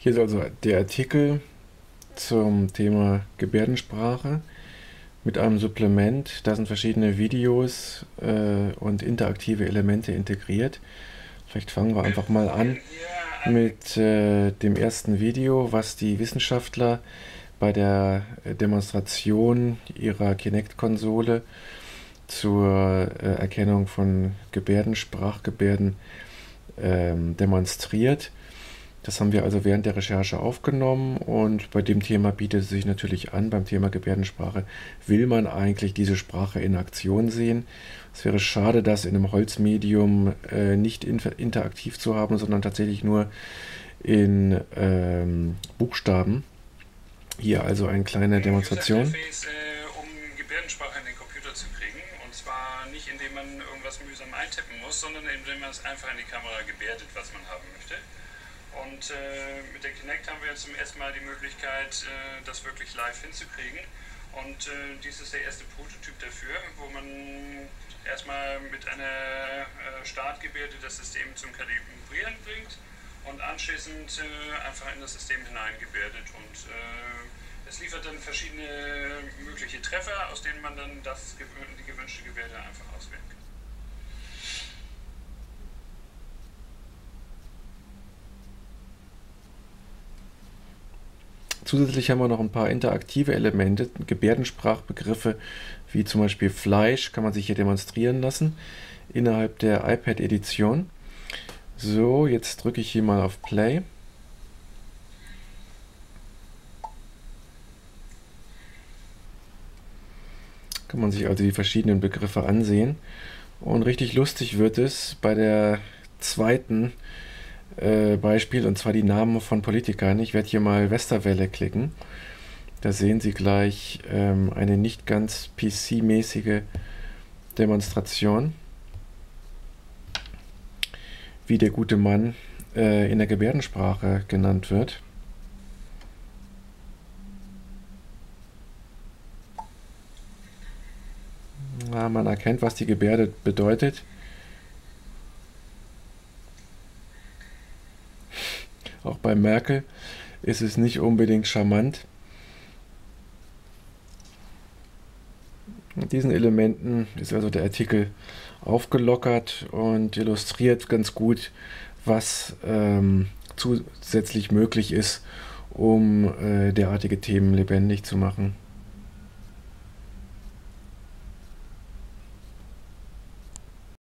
Hier ist also der Artikel zum Thema Gebärdensprache mit einem Supplement. Da sind verschiedene Videos äh, und interaktive Elemente integriert. Vielleicht fangen wir einfach mal an mit äh, dem ersten Video, was die Wissenschaftler bei der Demonstration ihrer Kinect-Konsole zur äh, Erkennung von Gebärden, Sprachgebärden ähm, demonstriert. Das haben wir also während der Recherche aufgenommen und bei dem Thema bietet es sich natürlich an, beim Thema Gebärdensprache will man eigentlich diese Sprache in Aktion sehen. Es wäre schade, das in einem Holzmedium äh, nicht interaktiv zu haben, sondern tatsächlich nur in ähm, Buchstaben. Hier also eine kleine Demonstration. Interface, äh, um Gebärdensprache in den Computer zu kriegen. Und zwar nicht, indem man irgendwas mühsam eintippen muss, sondern indem man es einfach in die Kamera gebärdet, was man haben möchte. Und äh, mit der Kinect haben wir jetzt zum ersten Mal die Möglichkeit, äh, das wirklich live hinzukriegen. Und äh, dies ist der erste Prototyp dafür, wo man erstmal mit einer äh, Startgebärde das System zum Kalibrieren bringt und anschließend äh, einfach in das System hineingebärdet. Und äh, es liefert dann verschiedene mögliche Treffer, aus denen man dann das, die gewünschte Gebärde einfach auswählen kann. Zusätzlich haben wir noch ein paar interaktive Elemente, Gebärdensprachbegriffe wie zum Beispiel Fleisch, kann man sich hier demonstrieren lassen innerhalb der iPad-Edition. So, jetzt drücke ich hier mal auf Play. Kann man sich also die verschiedenen Begriffe ansehen. Und richtig lustig wird es bei der zweiten äh, Beispiel, und zwar die Namen von Politikern. Ich werde hier mal Westerwelle klicken. Da sehen Sie gleich ähm, eine nicht ganz PC-mäßige Demonstration, wie der gute Mann äh, in der Gebärdensprache genannt wird. Ja, man erkennt, was die Gebärde bedeutet. Auch bei Merkel ist es nicht unbedingt charmant. Mit diesen Elementen ist also der Artikel aufgelockert und illustriert ganz gut, was ähm, zusätzlich möglich ist, um äh, derartige Themen lebendig zu machen.